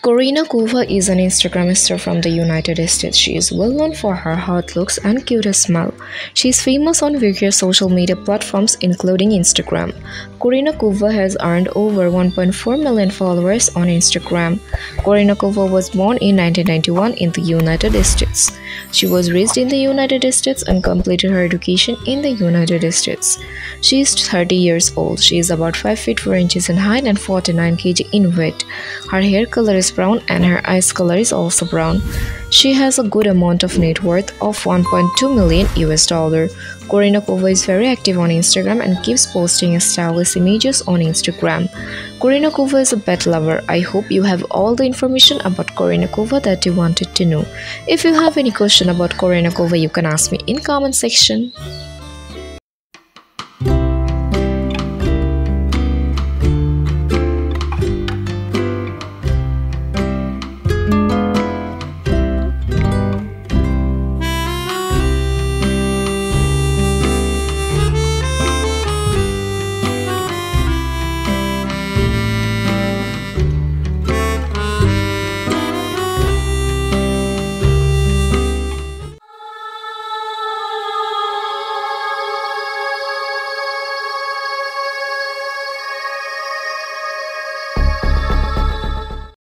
Korina Kova is an Instagram star from the United States. She is well known for her hot looks and cute smile. She is famous on various social media platforms including Instagram. Korina Kova has earned over 1.4 million followers on Instagram. Korina Kova was born in 1991 in the United States. She was raised in the United States and completed her education in the United States. She is 30 years old. She is about 5 feet 4 inches in height and 49 kg in weight. Her hair color is brown and her eyes color is also brown. She has a good amount of net worth of 1.2 million US dollar. Korina Kova is very active on Instagram and keeps posting stylish images on Instagram. Korina Kova is a pet lover. I hope you have all the information about Korina Kova that you wanted to know. If you have any question about Korina Kova, you can ask me in comment section.